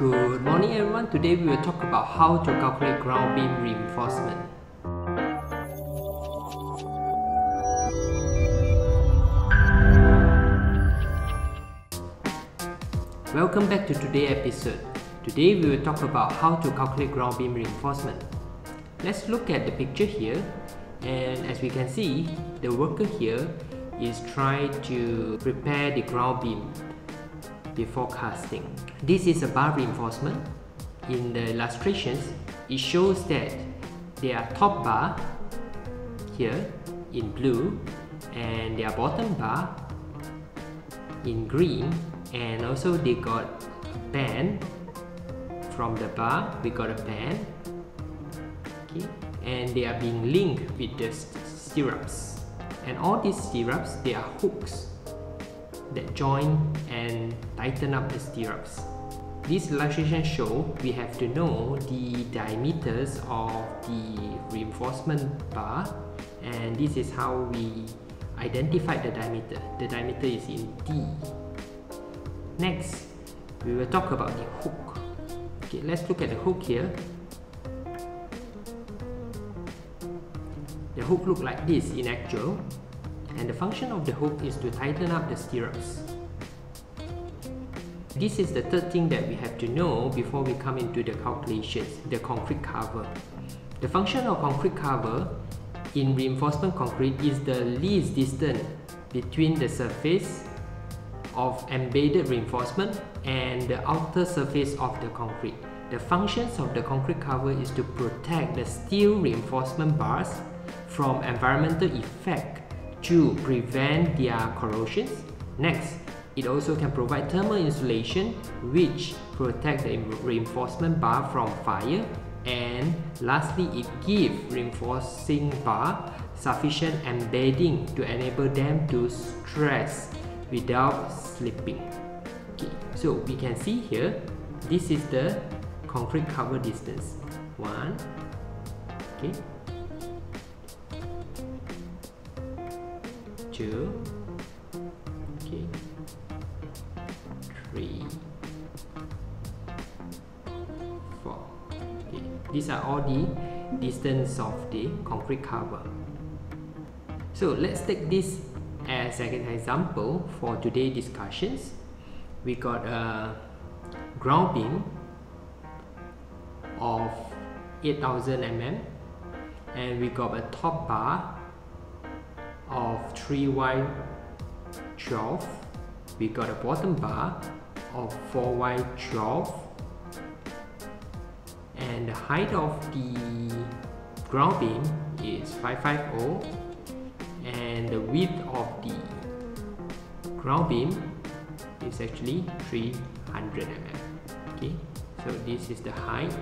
Good morning everyone. Today we will talk about how to calculate ground beam reinforcement. Welcome back to today's episode. Today we will talk about how to calculate ground beam reinforcement. Let's look at the picture here and as we can see the worker here is trying to prepare the ground beam before casting. This is a bar reinforcement. In the illustrations, it shows that there are top bar here in blue and their bottom bar in green. And also they got a band from the bar we got a band okay. And they are being linked with the stirrups. And all these stirrups they are hooks that join and tighten up the stirrups. This illustration show we have to know the diameters of the reinforcement bar and this is how we identify the diameter. The diameter is in D. Next, we will talk about the hook. Okay, let's look at the hook here. The hook look like this in actual and the function of the hook is to tighten up the stirrups. This is the third thing that we have to know before we come into the calculations, the concrete cover. The function of concrete cover in reinforcement concrete is the least distance between the surface of embedded reinforcement and the outer surface of the concrete. The functions of the concrete cover is to protect the steel reinforcement bars from environmental effect to prevent their corrosions. Next, it also can provide thermal insulation which protect the reinforcement bar from fire and lastly it gives reinforcing bar sufficient embedding to enable them to stress without slipping. Okay, so we can see here this is the concrete cover distance. One, okay, two, okay, three, four. Okay, these are all the distance of the concrete cover. So let's take this as an example for today's discussions. We got a ground beam of 8000 mm and we got a top bar 3y12 we got a bottom bar of 4y12 and the height of the ground beam is 550 and the width of the ground beam is actually 300 mm okay so this is the height.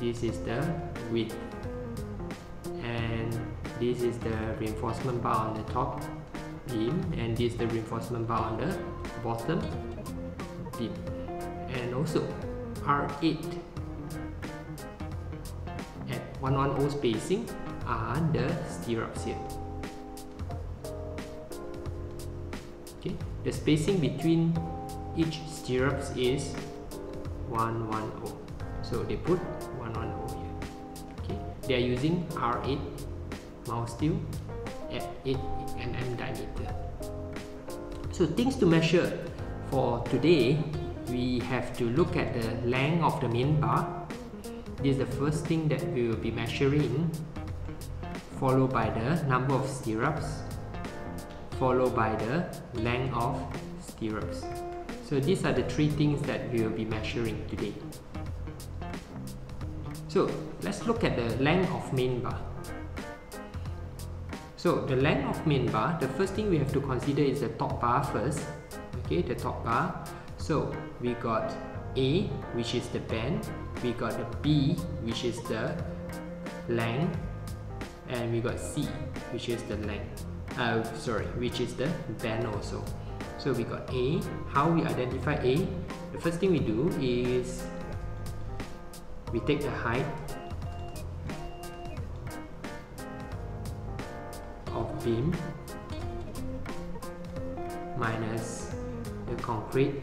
This is the width this is the reinforcement bar on the top beam and this is the reinforcement bar on the bottom beam. And also R8 at 110 spacing are the stirrups here. Okay the spacing between each stirrups is 110 so they put 110 here. Okay they are using R8 mild steel at 8 mm diameter. So things to measure for today, we have to look at the length of the main bar. This is the first thing that we will be measuring, followed by the number of stirrups, followed by the length of stirrups. So these are the three things that we will be measuring today. So let's look at the length of main bar. So the length of main bar, the first thing we have to consider is the top bar first. Okay, the top bar. So we got A, which is the band. We got the B, which is the length. And we got C, which is the length. Uh, sorry, which is the band also. So we got A. How we identify A? The first thing we do is we take the height beam minus the concrete.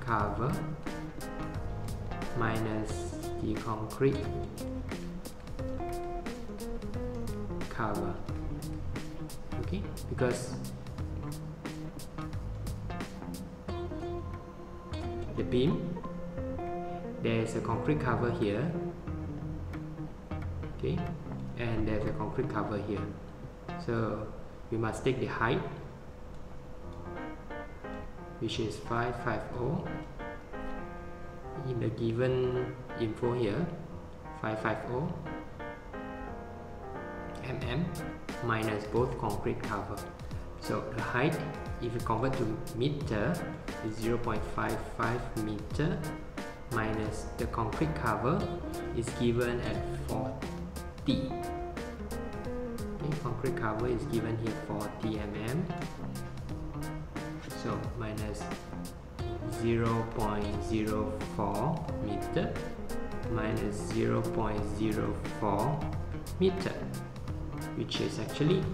Cover. Minus the concrete. Cover. Okay because the beam there's a concrete cover here. Okay concrete cover here. So we must take the height which is 550 in the given info here 550 mm minus both concrete cover. So the height if you convert to meter is 0.55 meter minus the concrete cover is given at 40 concrete cover is given here 40 mm so minus 0.04 meter minus 0.04 meter which is actually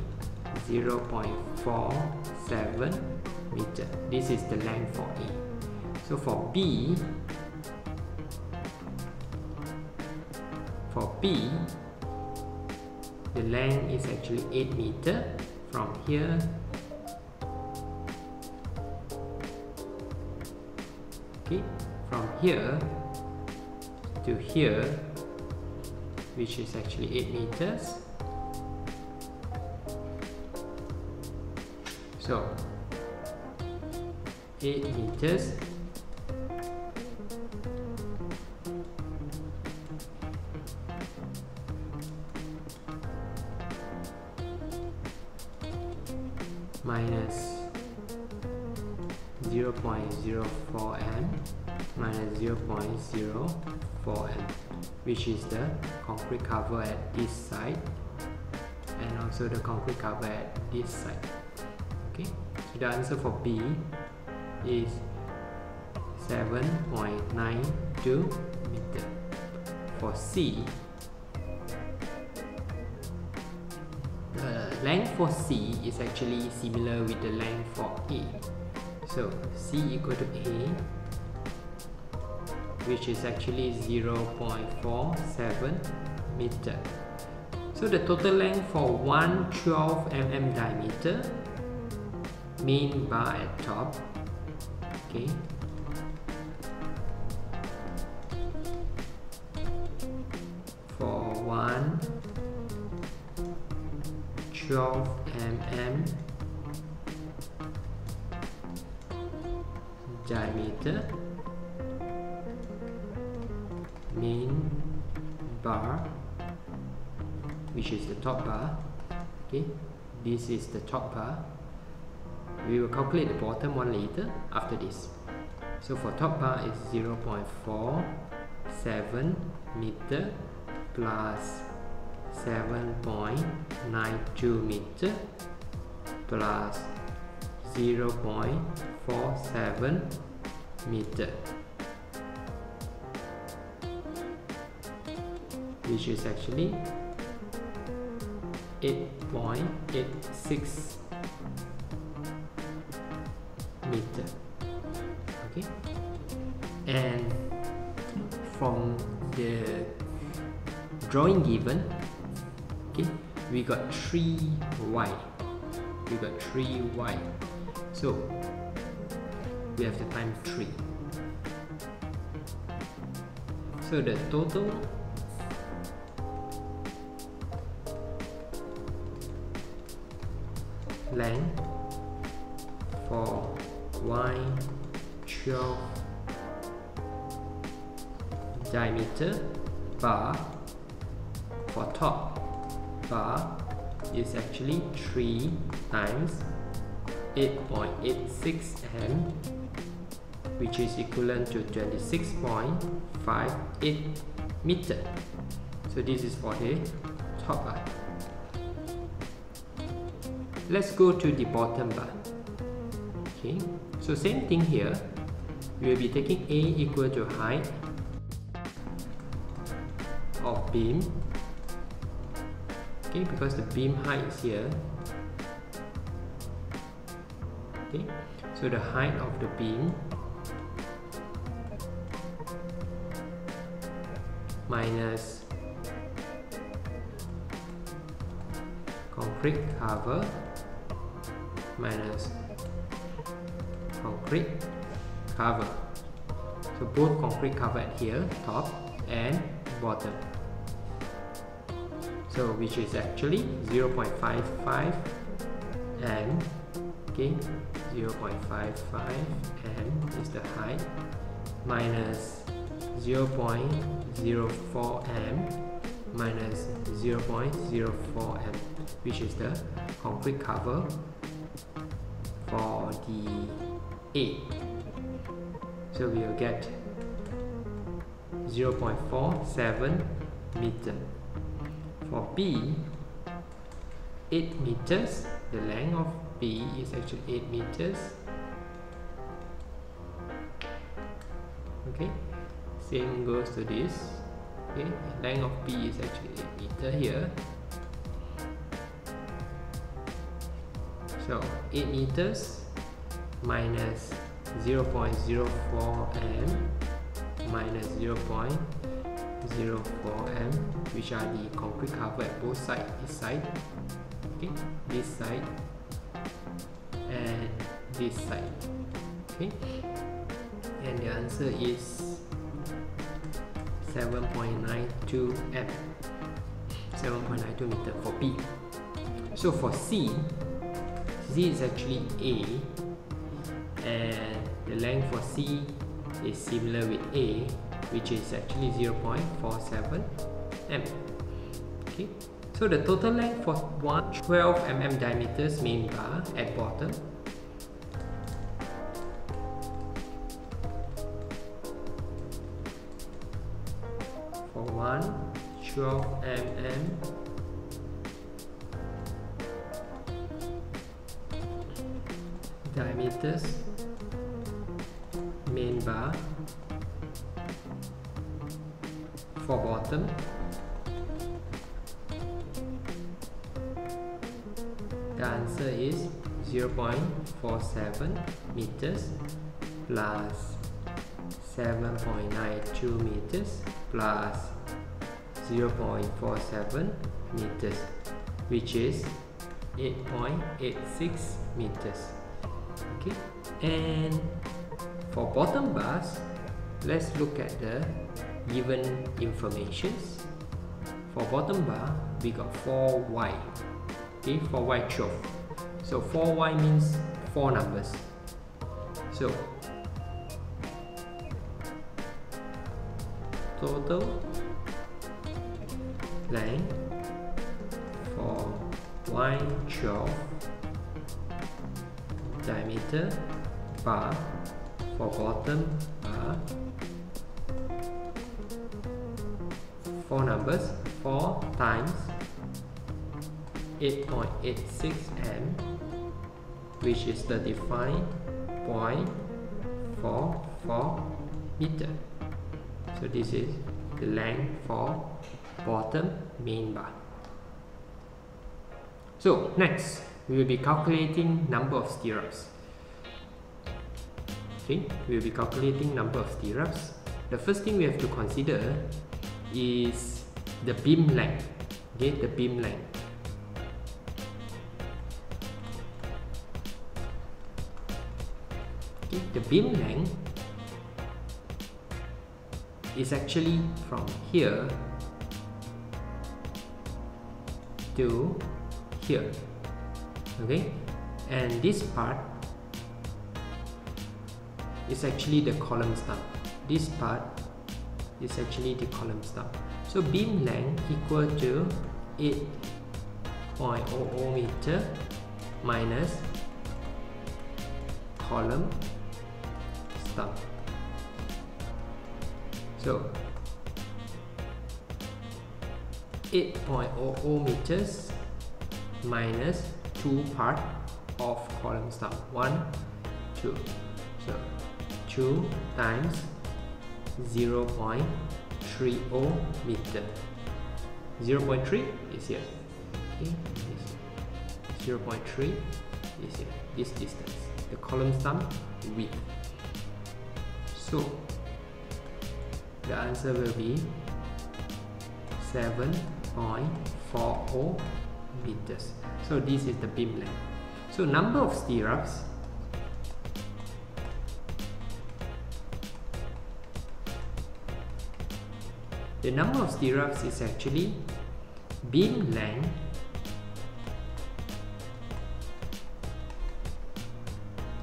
0.47 meter. This is the length for A so for B for B the length is actually 8 meter from here. Okay from here to here which is actually 8 meters. So 8 meters which is the concrete cover at this side and also the concrete cover at this side. Okay so the answer for B is 7.92 meter. For C the length for C is actually similar with the length for A. So C equal to A which is actually 0.47 meter. So the total length for 112 mm diameter main bar at top okay. For one 12 mm diameter main bar which is the top bar. Okay this is the top bar. We will calculate the bottom one later after this. So for top bar is 0.47 meter plus 7.92 meter plus 0.47 meter which is actually 8.86 meter. Okay. And from the drawing given okay we got 3y we got 3y so we have to time 3 so the total length for y12 diameter bar. For top bar is actually 3 times 8.86 m which is equivalent to 26.58 meter. So this is for the top bar let's go to the bottom bar. Okay so same thing here. We will be taking a equal to height of beam. Okay because the beam height is here. Okay so the height of the beam minus concrete cover minus concrete cover. So both concrete cover here top and bottom. So which is actually 0.55 m okay 0.55 m is the height minus 0.04 m minus 0.04 m which is the concrete cover for the A so we will get 0.47 meter. For B 8 meters the length of B is actually 8 meters. Okay same goes to this. Okay length of B is actually 8 meter here. So 8 meters minus 0.04 m minus 0.04 m which are the concrete cover at both sides this side okay this side and this side okay. And the answer is 7.92 m 7.92 meter for B so for C C is actually A and the length for C is similar with A which is actually 0.47 m okay. So the total length for one 12 mm diameters main bar at bottom. For one 12 mm diameters bottom the answer is 0.47 meters plus 7.92 meters plus 0.47 meters which is 8.86 meters. Okay. And for bottom bars let's look at the given informations. For bottom bar we got 4y okay 4y 12 so 4y means 4 numbers. So total length for y12 diameter bar for bottom four numbers 4 times 8.86 m which is 35.44 meter. So this is the length for bottom main bar. So next we will be calculating number of stirrups. Okay we will be calculating number of stirrups. The first thing we have to consider is the beam length. Okay the beam length. Okay the beam length is actually from here to here. Okay and this part is actually the column stump. This part is actually the column stump so beam length equal to 8.00 meter minus column stump so 8.00 meters minus two part of column stump one two. So 2 times 0 0.30 meter. 0.3 is here. Okay 0 0.3 is here. This distance the column stump width. So the answer will be 7.40 meters. So this is the beam length. So number of stirrups the number of stirrups is actually beam length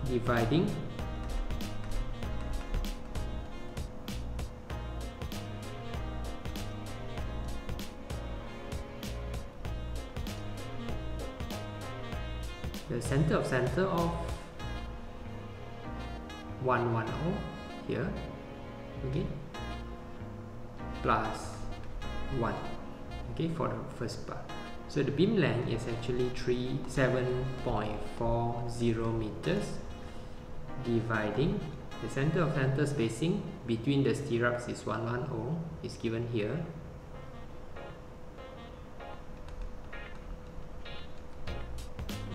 dividing the center of center of 110 here. Okay plus 1 okay for the first part. So the beam length is actually 3 7.40 meters dividing the center of center spacing between the stirrups is 110 is given here.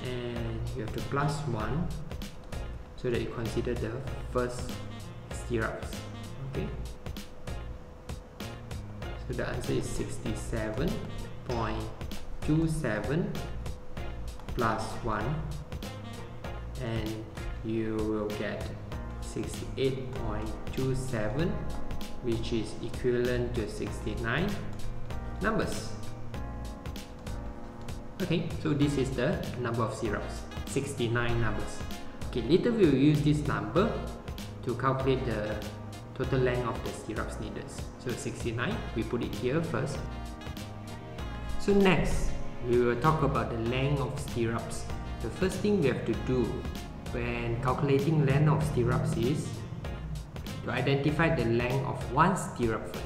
And you have to plus 1 so that you consider the first stirrups okay so the answer is 67.27 plus 1 and you will get 68.27 which is equivalent to 69 numbers. Okay so this is the number of zeros, 69 numbers. Okay later we will use this number to calculate the total length of the stirrups needed. So 69 we put it here first. So next we will talk about the length of stirrups the first thing we have to do when calculating length of stirrups is to identify the length of one stirrup first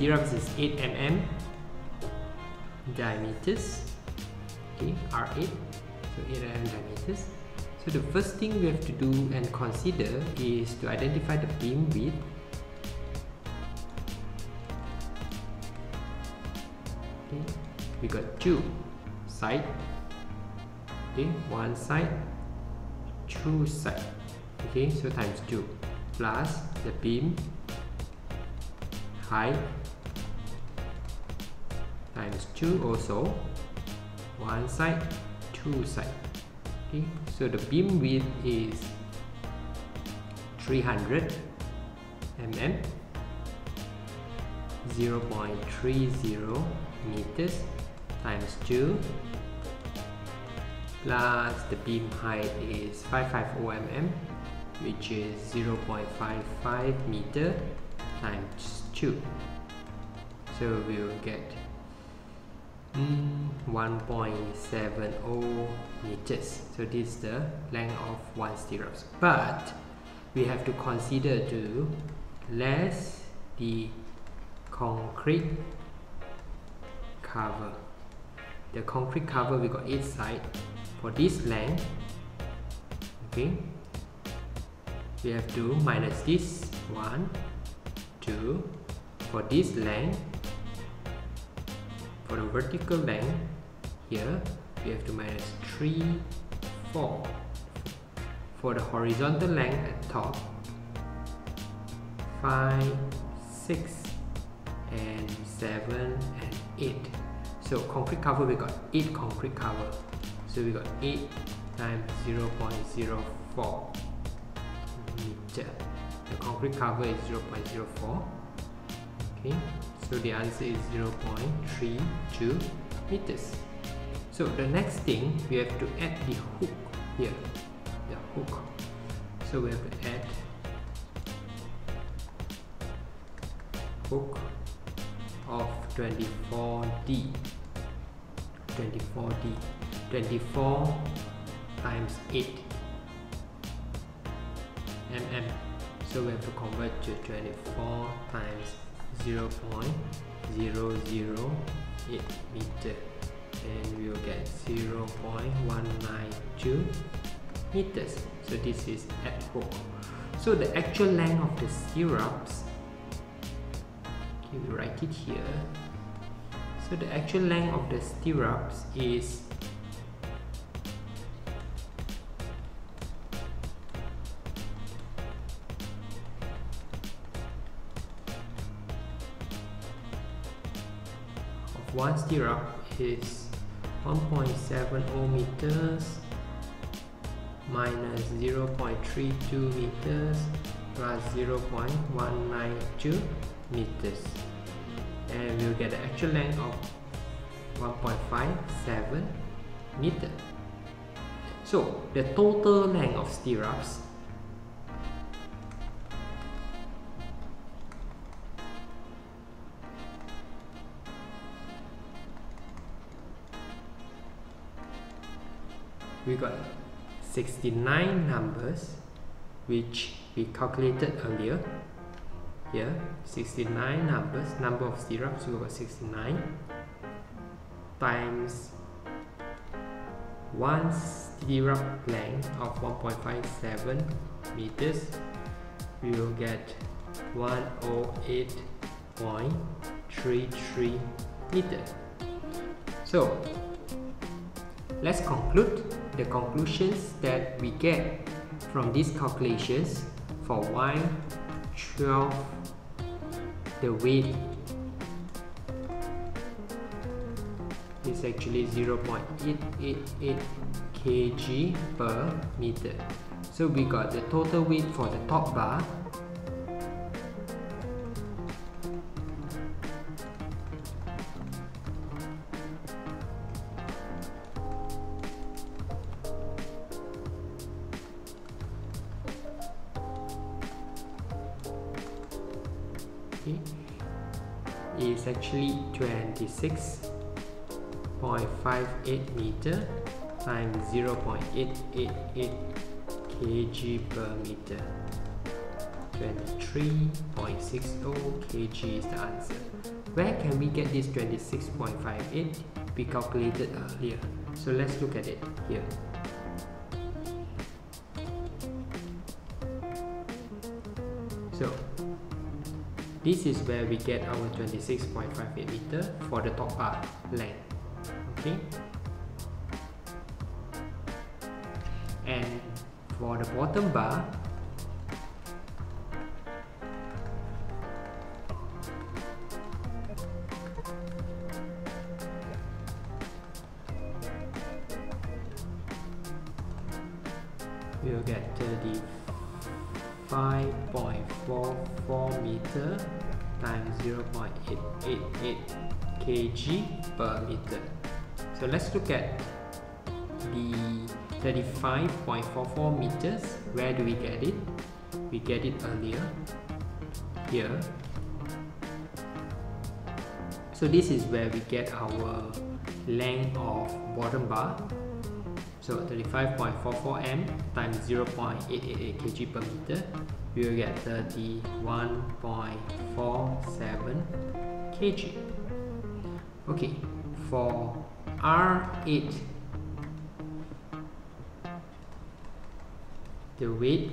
stirrups is 8 mm diameters okay r8 so 8 mm diameters so the first thing we have to do and consider is to identify the beam width. Okay we got two side. Okay one side two side. Okay so times 2 plus the beam height times 2 also. One side two side. Okay so the beam width is 300 mm 0 0.30 meters times 2 plus the beam height is 550 mm which is 0 0.55 meter times 2 so we will get 1.70 meters. So this is the length of one stirrups. But we have to consider to less the concrete cover. The concrete cover we got each side. For this length okay we have to minus this one two. For this length for the vertical length here we have to minus 3 4 for the horizontal length at top 5 6 and 7 and 8 so concrete cover we got 8 concrete cover. So we got 8 times 0 0.04 meter. The concrete cover is 0 0.04 okay so the answer is 0.32 meters. So the next thing we have to add the hook here. The hook. So we have to add hook of 24D 24D 24 times 8 mm so we have to convert to 24 times 0 0.008 meter. And we will get 0.192 meters. So this is at hook so the actual length of the stirrups okay we write it here. So the actual length of the stirrups is one stirrup is 1.70 meters minus 0.32 meters plus 0.192 meters. And we'll get the actual length of 1.57 meter. So the total length of stirrups we got 69 numbers which we calculated earlier. Here 69 numbers number of stirrups we got 69 times one stirrup length of 1.57 meters. We will get 108.33 meter. So let's conclude the conclusions that we get from these calculations for Y12 the weight is actually 0.888 kg per meter. So we got the total weight for the top bar 26.58 meter times 0.888 kg per meter. 23.60 kg is the answer. Where can we get this 26.58 we calculated earlier. So let's look at it here. So this is where we get our 26.58 meter for the top bar length. Okay. And for the bottom bar, So let's look at the 35.44 meters. Where do we get it? We get it earlier here. So this is where we get our length of bottom bar so 35.44 m times 0.888 kg per meter, we will get 31.47 kg. Okay, for R8, the weight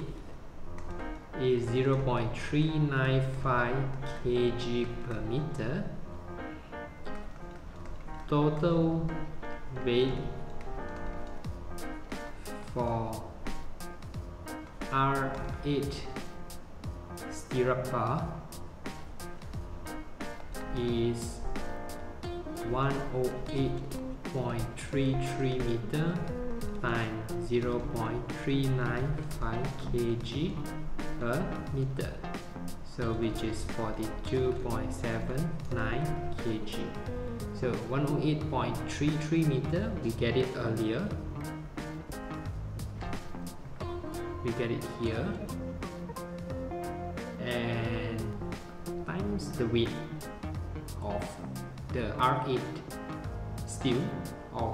is 0.395 kg per meter. Total weight for R8 stirrup bar is oh 108.33 meter times 0.395 kg per meter. So which is 42.79 kg. So 108.33 meter we get it earlier. We get it here. And times the width of the R8 steel of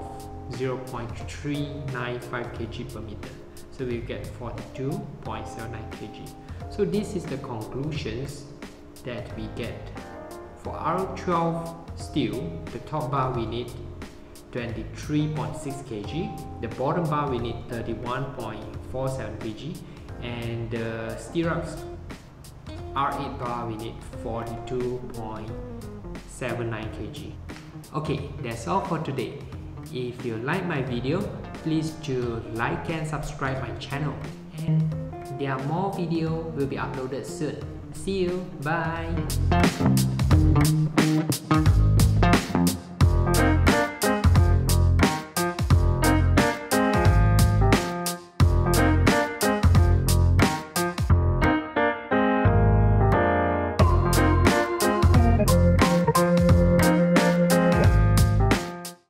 0.395 kg per meter. So we get 42.79 kg. So this is the conclusions that we get. For R12 steel the top bar we need 23.6 kg the bottom bar we need 31.47 kg and the stirrups R8 bar we need 42.79 kg okay that's all for today. If you like my video please do like and subscribe my channel. And there are more video will be uploaded soon. See you. Bye